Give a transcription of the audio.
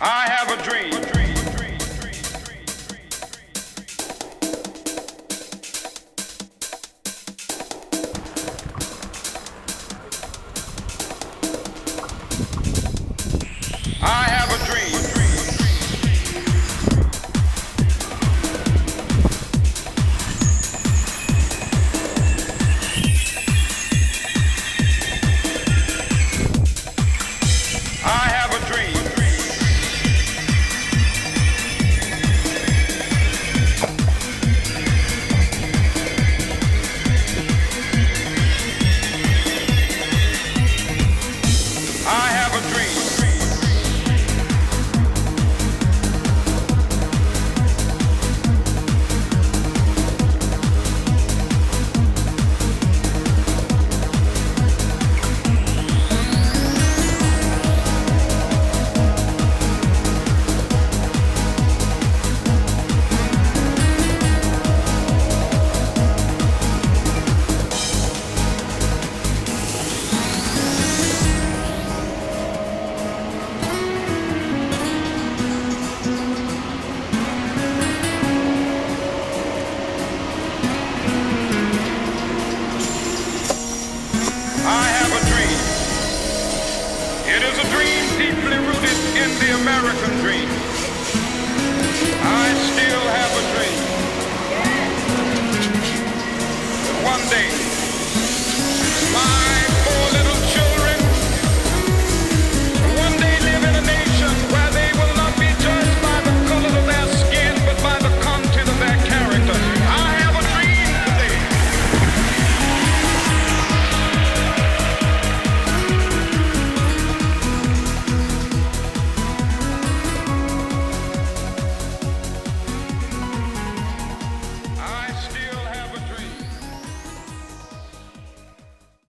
I have a dream. It's a dream deeply rooted in the American dream.